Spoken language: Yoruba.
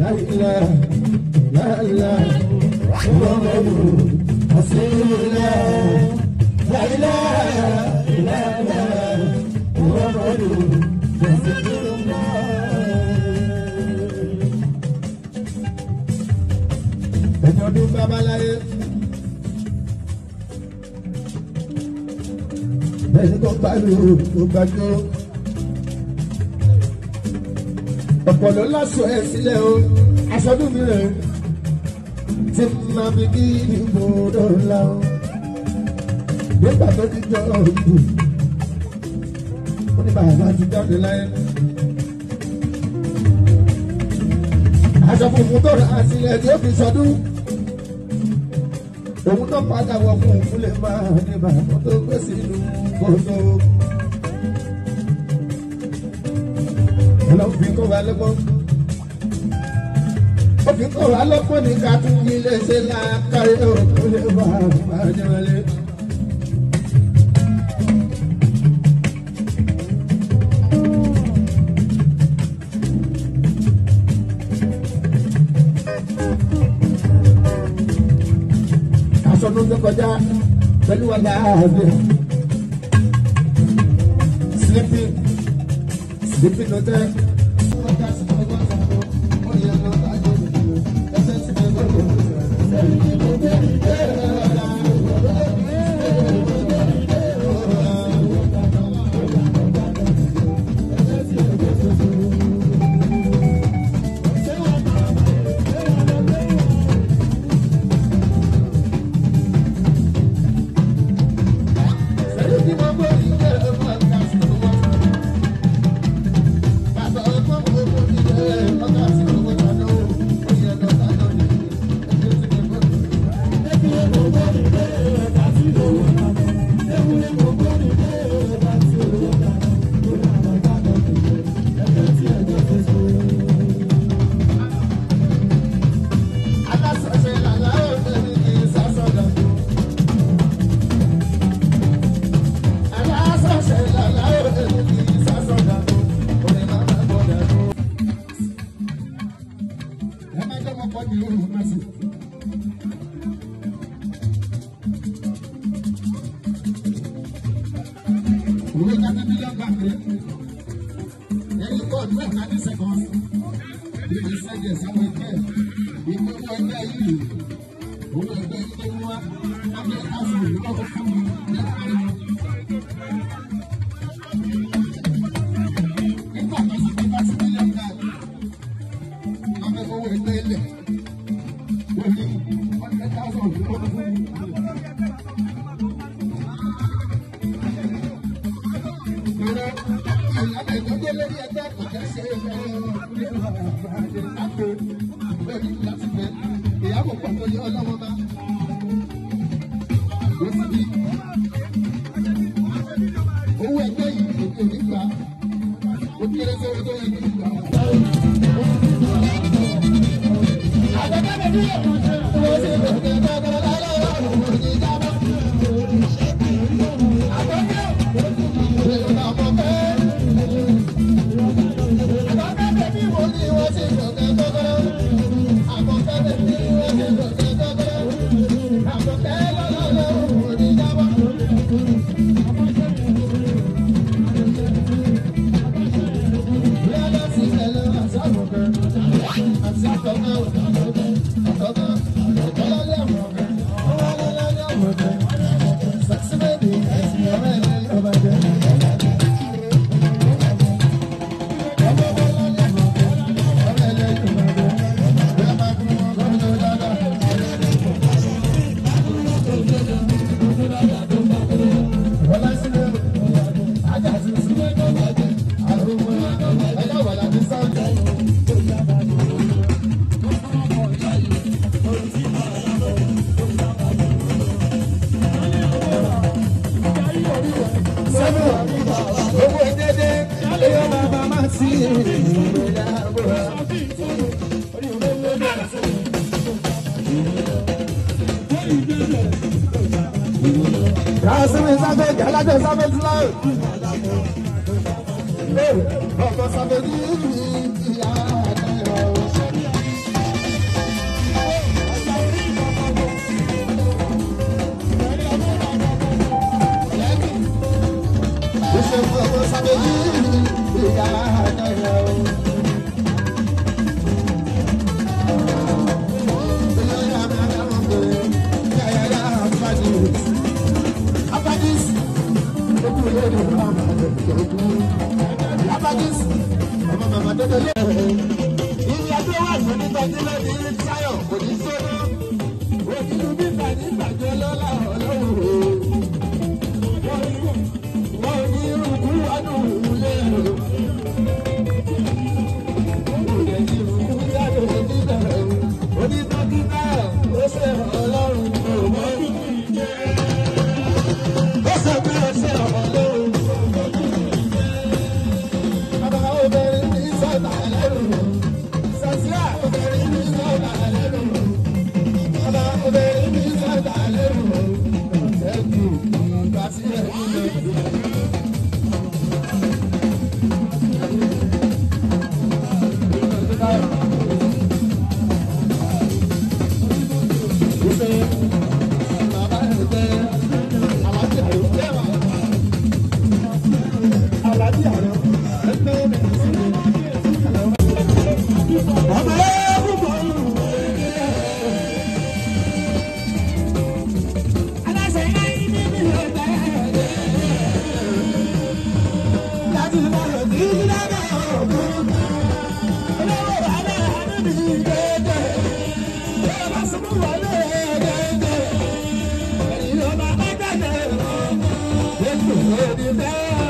لا إله لا إله محمد رسول الله لا إله لا إله محمد رسول الله ẹni ọdún babaláyé ẹni tó gbàlù tó Gbàjọ ọ̀pọ̀lọ́ lásọ ẹ̀ sílẹ̀ o aṣọ́dún mi rẹ̀ tí máa fi kí ìbò dọ̀la o nígbà tó ti jọ ọ̀gbìn ó ní bàbá ti jáde láyé. aṣọ funfun tó rà sílẹ̀ tí ó fi sọdún òun náà padà wọ fún un fúnlẹ̀ máa ní bàbá tó gbé sínú kòtò. Ọlọ́run fi kọ́ wa lọ́gbọ́n ó fi kọ́ wa lọ́gbọ́n ní ká tún yí léṣe òkú lè wà máa wọlé. aṣọ ló kọjá pẹ̀lú ọ̀gá ààbẹ̀. Sleeping hotel. Òwe mílíọ̀nù gbàgbé. Ẹni kọ́ọ̀dù ẹ̀ ká ní sẹ́kọ̀ọ́. Bíbí sẹ́jẹ̀ sáwọn ẹgbẹ́. Ìgbé owó ẹgbẹ́ yìí. Owó ẹgbẹ́ yìí mú wá. Lábẹ́ káfíń lọ́wọ́ fún mi Owó ẹgbẹ́ yìí kò tó nígbà, ó kéré sọ́wọ́ tó yẹ kí nígbà. Owó dédé, èèyàn bàbá ìrìn àjò wà ní nígbà tí lọ́dún táyọ̀ kò ní sọ́dún. Ìgbà Ele Deus.